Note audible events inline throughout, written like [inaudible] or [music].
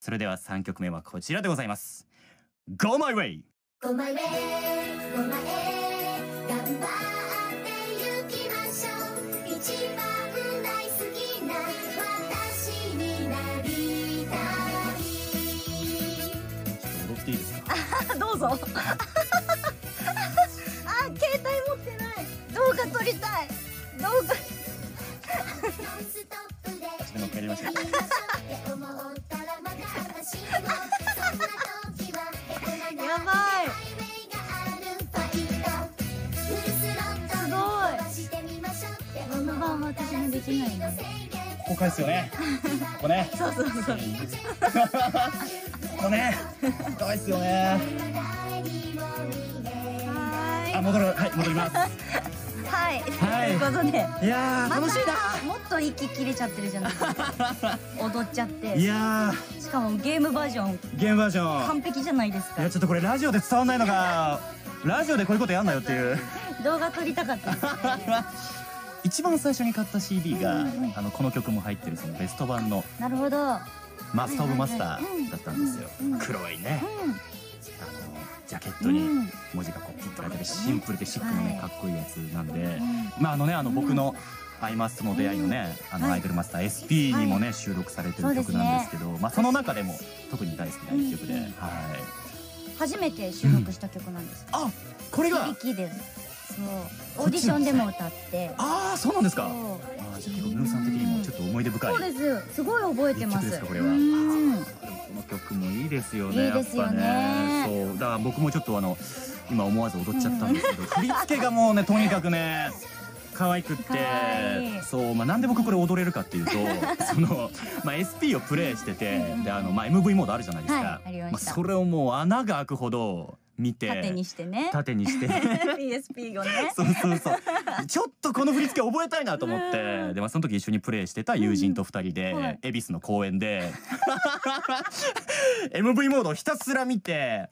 それでは3曲目はこちらでございます。Go My Way! ごまえごまえ頑張ってゆきましょう。一番大好きな私になりたい。踊っていいですか？どうぞにできないの。ここ返すよね。ここね。そうそうそうここね。かわいいっすよね。はあ戻るはい戻ります。いはい。はい。ということで。いやーま楽しいな。たもっと息切れちゃってるじゃない。ですか踊っちゃっいてやしかもゲームバージョン。ーゲームバージョン。完璧じゃないですか。いやちょっとこれラジオで伝わんないのがラジオでこういうことやんなよっていう。動画撮りたかったです。ね [laughs] 一番最初に買った CD が、うんうんあのこの曲も入ってるそのベスト版のなるほど。うん「マスター・オブ・マスター」だったんですよ。うんうん黒いね。あのジャケットに文字がこうピッと書いてあるシンプルでシックのねかっこいいやつなんで。まああのねあの僕のアイマスとの出会いのね、あのはい。アイドルマスター SP にもね、収録されてる曲なんですけど、まあその中でも特に大好きな一曲で、うんはい。初めて収録した曲なんですあ、これが、響きでそう。オーディションでも歌って。ああそうなんですか。あーじゃあ結構さん的にもちょっと思い出深い。そうです。すごい覚えてます。ですかこれは。うん。この曲もいいですよね。いいですよね。やっぱね。そう。だから僕もちょっとあの今思わず踊っちゃったんですけど、[laughs] 振り付けがもうねとにかくね。可愛くって。そう。まあなんで僕これ踊れるかっていうと [laughs] そのまあ SP をプレイしててであのまあ MV モードあるじゃないですか、はいありました。あそれをもう穴が開くほど見て縦にしてね。縦にして。[laughs] PSP をね。[laughs] そうそうそう。[laughs] ちょっとこの振り付け覚えたいなと思って。で、まあ、その時一緒にプレイしてた友人と二人で、うんはい。恵比寿の公園で MV モードをひたすら見て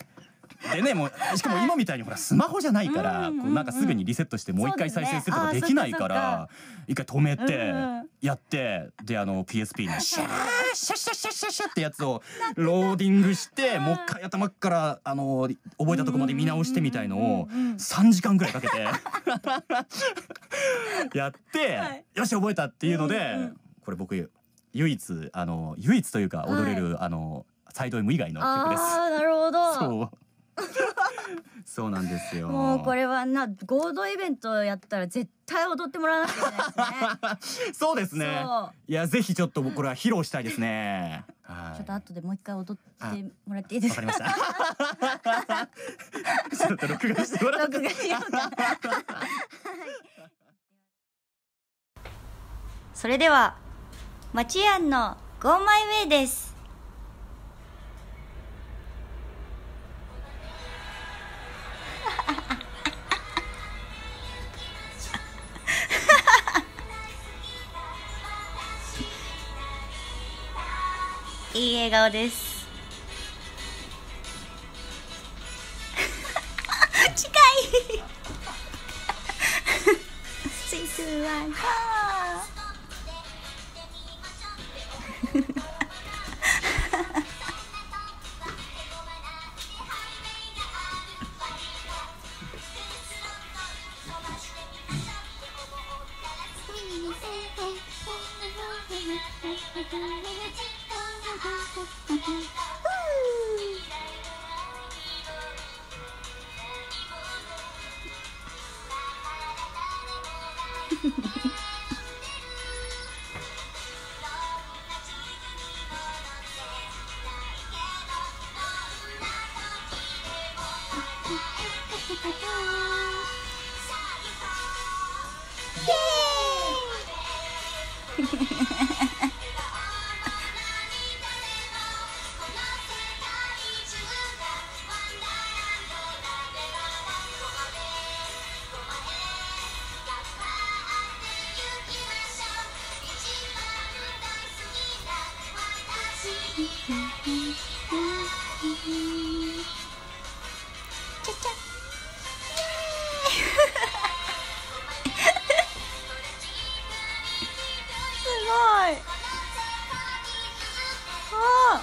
でねもうしかも今みたいにほらスマホじゃないから、こうなんかすぐにリセットしてもう一回再生するとかできないから一回止めてやってであの PSP にシャーシャッシャッシャッシャッシャッってやつをローディングしてもう一回頭からあの覚えたとこまで見直してみたいのをうんうんうん3時間ぐらいかけて [laughs] やって、はい。よし覚えたっていうので、これ僕唯一あの唯一というか踊れる、あのサイド M 以外の曲です。ああなるほど。そう [laughs] そうなんですよ。もうこれはな合同イベントやったら絶対踊ってもらわなきゃいけないですねそうですね。いやぜひちょっとこれは披露したいですね。はい。ちょっと後でもう一回踊ってもらっていいですか？わかりました。[laughs] ちょっと録画してもらって。録画しようかそれではマチアンの Go My Way ですいい笑顔です。[laughs] 近い。スイスワンカちゃちゃすごい。ああ